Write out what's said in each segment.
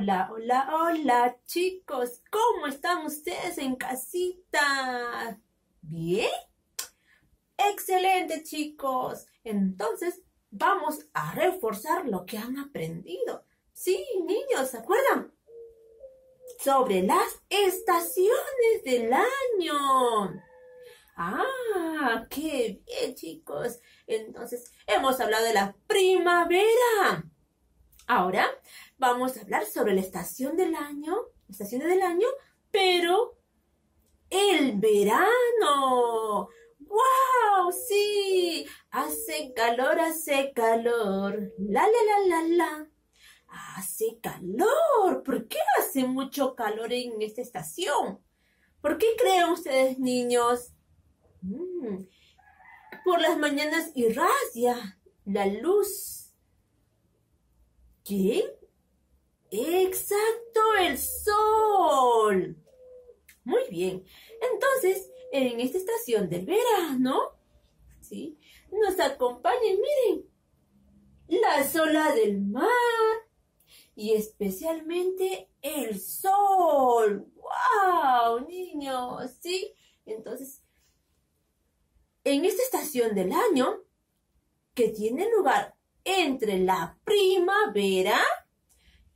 Hola, hola, hola, chicos. ¿Cómo están ustedes en casita? ¿Bien? Excelente, chicos. Entonces, vamos a reforzar lo que han aprendido. Sí, niños, ¿se acuerdan? Sobre las estaciones del año. Ah, qué bien, chicos. Entonces, hemos hablado de la primavera. Ahora vamos a hablar sobre la estación del año, estaciones del año, pero el verano. ¡Wow! Sí, hace calor, hace calor. La, la, la, la, la. Hace calor. ¿Por qué hace mucho calor en esta estación? ¿Por qué creen ustedes, niños? Mm, por las mañanas irradia la luz ¿Qué? Exacto, el sol. Muy bien. Entonces, en esta estación del verano, ¿sí? Nos acompañen, miren, la olas del mar y especialmente el sol. ¡Wow, niños! ¿Sí? Entonces, en esta estación del año, que tiene lugar entre la primavera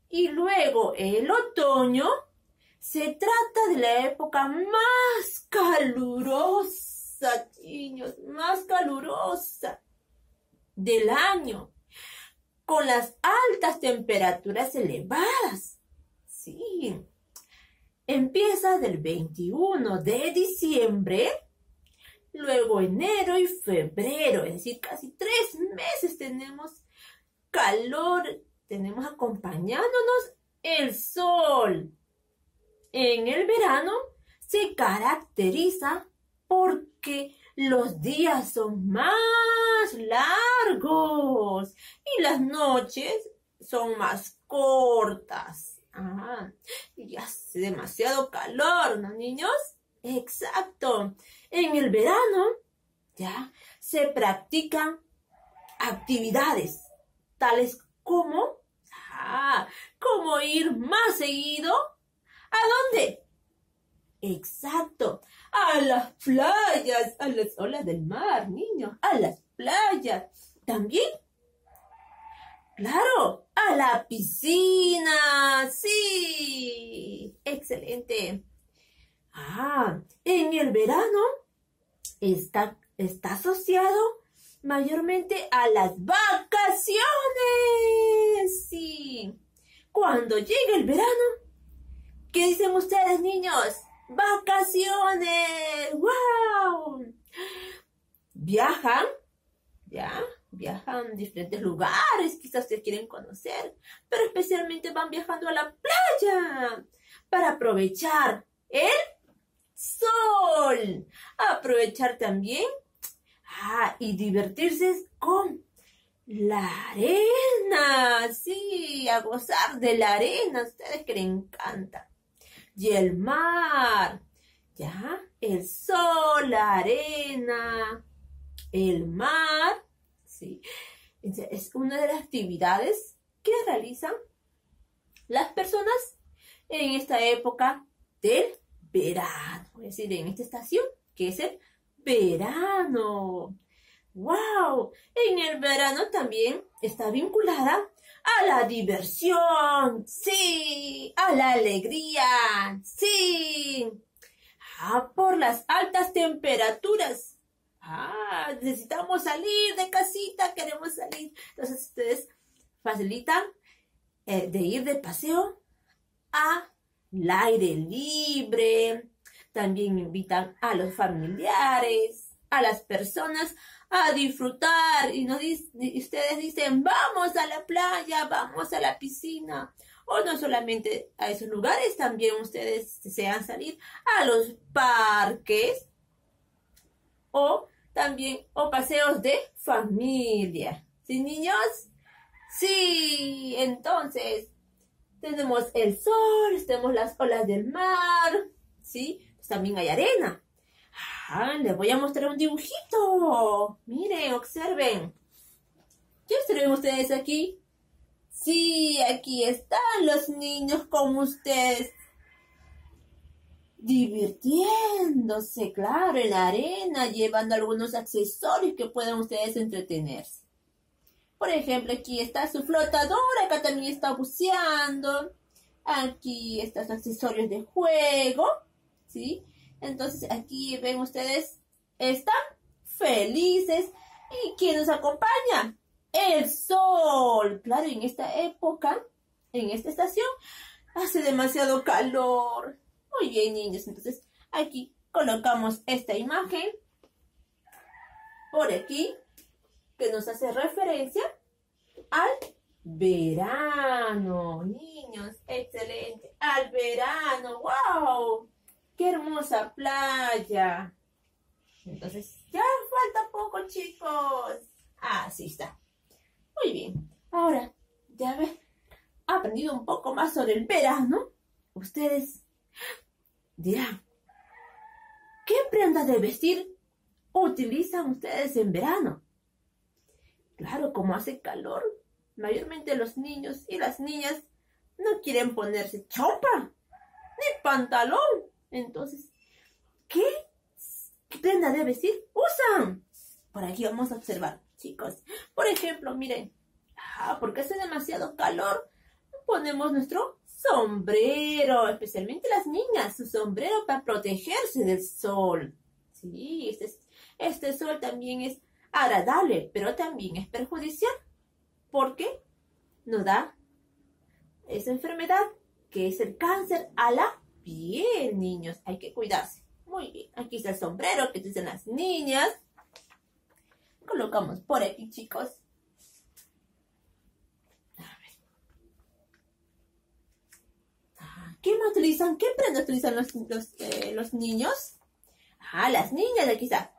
y luego el otoño, se trata de la época más calurosa, niños, más calurosa del año, con las altas temperaturas elevadas. Sí. Empieza del 21 de diciembre luego enero y febrero, es decir, casi tres meses tenemos calor, tenemos acompañándonos el sol. En el verano se caracteriza porque los días son más largos y las noches son más cortas. Ah, y hace demasiado calor, ¿no, niños? Exacto. En el verano, ya, se practican actividades tales como, ah, como ir más seguido. ¿A dónde? Exacto, a las playas, a las olas del mar, niños, a las playas. También, claro, a la piscina, sí, excelente. Ah, en el verano está, está asociado mayormente a las vacaciones. Sí. Cuando llega el verano, ¿qué dicen ustedes, niños? Vacaciones. ¡Wow! Viajan, ¿ya? Viajan a diferentes lugares, quizás ustedes quieren conocer, pero especialmente van viajando a la playa para aprovechar el sol. Aprovechar también ah, y divertirse con la arena. Sí, a gozar de la arena. Ustedes que les encanta. Y el mar. ¿Ya? El sol, la arena, el mar. Sí. Es una de las actividades que realizan las personas en esta época del verano, es decir, en esta estación, que es el verano. ¡Wow! En el verano también está vinculada a la diversión, sí, a la alegría, sí, ah, por las altas temperaturas. Ah, necesitamos salir de casita, queremos salir. Entonces ustedes facilitan eh, de ir de paseo a el aire libre, también invitan a los familiares, a las personas a disfrutar y, no, ustedes dicen, vamos a la playa, vamos a la piscina. O no solamente a esos lugares, también ustedes desean salir a los parques o también o paseos de familia. ¿Sí, niños? Sí, entonces tenemos el sol, tenemos las olas del mar, ¿sí? Pues también hay arena. Ah, les voy a mostrar un dibujito. Miren, observen. ¿Qué observen ustedes aquí? Sí, aquí están los niños como ustedes. Divirtiéndose, claro, en la arena, llevando algunos accesorios que puedan ustedes entretenerse. Por ejemplo, aquí está su flotadora, acá también está buceando. Aquí están sus accesorios de juego, ¿sí? Entonces aquí ven ustedes, están felices. ¿Y quién nos acompaña? El sol. Claro, en esta época, en esta estación, hace demasiado calor. Muy bien, niños. Entonces aquí colocamos esta imagen por aquí que nos hace referencia al verano. Niños, excelente. Al verano. ¡Wow! ¡Qué hermosa playa! Entonces, ya falta poco, chicos. Así está. Muy bien. Ahora, ya ves, aprendido un poco más sobre el verano. Ustedes dirán, ¿qué prendas de vestir utilizan ustedes en verano? Claro, como hace calor, mayormente los niños y las niñas no quieren ponerse chopa ni pantalón. Entonces, ¿qué, prenda de vestir usan? Por aquí vamos a observar, chicos. Por ejemplo, miren, ah, porque hace demasiado calor, ponemos nuestro sombrero, especialmente las niñas, su sombrero para protegerse del sol. Sí, este, este sol también es agradable, pero también es perjudicial. porque Nos da esa enfermedad que es el cáncer a la piel, niños. Hay que cuidarse. Muy bien. Aquí está el sombrero que dicen las niñas. Colocamos por aquí, chicos. Ah, ¿Qué más utilizan? ¿Qué prenda utilizan los, los, eh, los niños? Ah, las niñas, aquí está.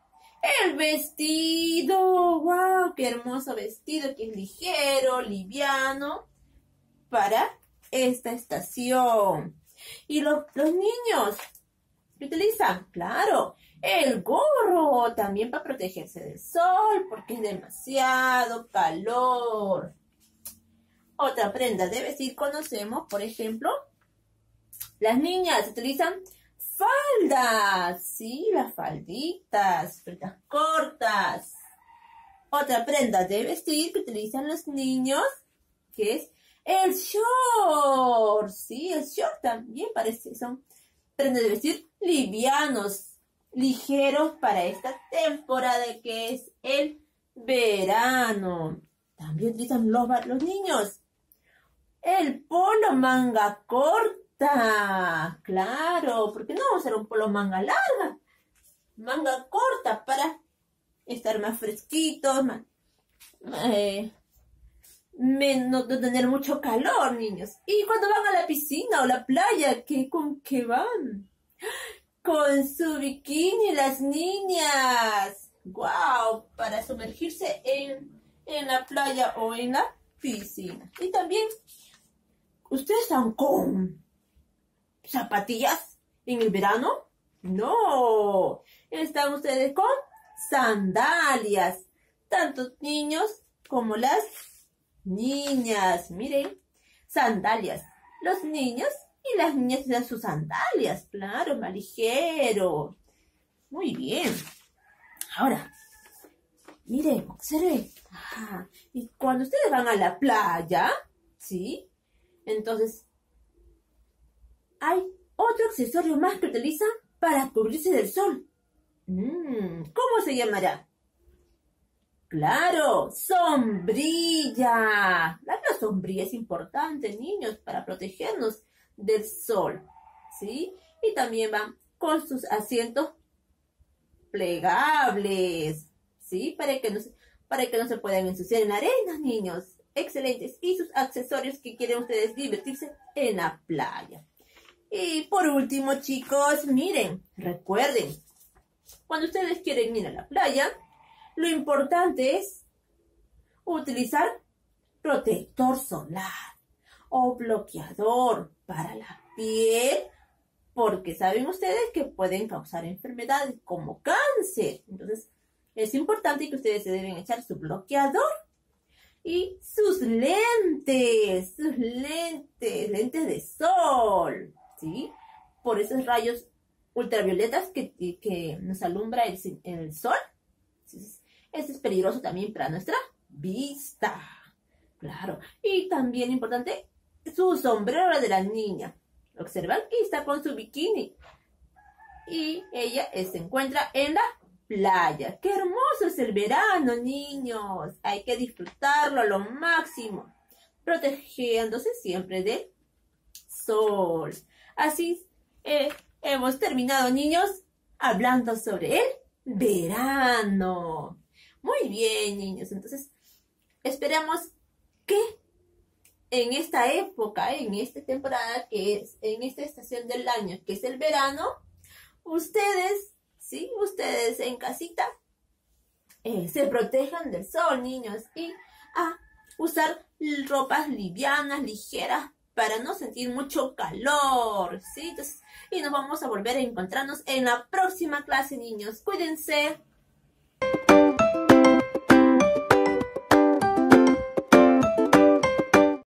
El vestido, wow, qué hermoso vestido, que es ligero, liviano, para esta estación. Y los, los niños, ¿qué utilizan? Claro, el gorro, también para protegerse del sol, porque es demasiado calor. Otra prenda de vestir conocemos, por ejemplo, las niñas utilizan faldas, sí, las falditas, faldas cortas. Otra prenda de vestir que utilizan los niños, es el short, sí, el short también parece, son prendas de vestir livianos, ligeros para esta temporada que es el verano. También utilizan los, los niños. El polo manga corta. Claro, porque no vamos a hacer un polo manga larga, manga corta para estar más fresquitos, más, eh, no tener mucho calor, niños. Y cuando van a la piscina o la playa, ¿qué, ¿con qué van? Con su bikini las niñas. ¡Wow! Para sumergirse en, en la playa o en la piscina. Y también, ustedes están con zapatillas en el verano? No, están ustedes con sandalias, tanto niños como las niñas. Miren, sandalias. Los niños y las niñas usan sus sandalias, claro, más ligero. Muy bien. Ahora, miren, observen. y cuando ustedes van a la playa, ¿sí? Entonces, hay otro accesorio más que utilizan para cubrirse del sol. Mm, ¿Cómo se llamará? Claro, sombrilla. La, sombrilla es importante, niños, para protegernos del sol. ¿Sí? Y también van con sus asientos plegables. ¿Sí? Para que no, para que no se puedan ensuciar en la arena, niños. Excelentes. Y sus accesorios que quieren ustedes divertirse en la playa. Y por último, chicos, miren, recuerden, cuando ustedes quieren ir a la playa, lo importante es utilizar protector solar o bloqueador para la piel, porque saben ustedes que pueden causar enfermedades como cáncer. Entonces, es importante que ustedes se deben echar su bloqueador. Y sus lentes, sus lentes, lentes de sol, ¿sí? Por esos rayos ultravioletas que, que nos alumbra el, el sol. Eso es peligroso también para nuestra vista. Claro. Y también importante, su sombrero de la niña. Observan que está con su bikini. Y ella se encuentra en la playa. ¡Qué hermoso es el verano, niños! Hay que disfrutarlo a lo máximo, protegiéndose siempre del sol. Así eh, hemos terminado, niños, hablando sobre el verano. Muy bien, niños. Entonces, esperamos que en esta época, en esta temporada que es, en esta estación del año, que es el verano, ustedes, sí, ustedes en casita, eh, se protejan del sol, niños, y a usar ropas livianas, ligeras, para no sentir mucho calor, ¿sí? y nos vamos a volver a encontrarnos en la próxima clase, niños. Cuídense.